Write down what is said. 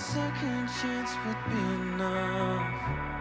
second chance would be enough.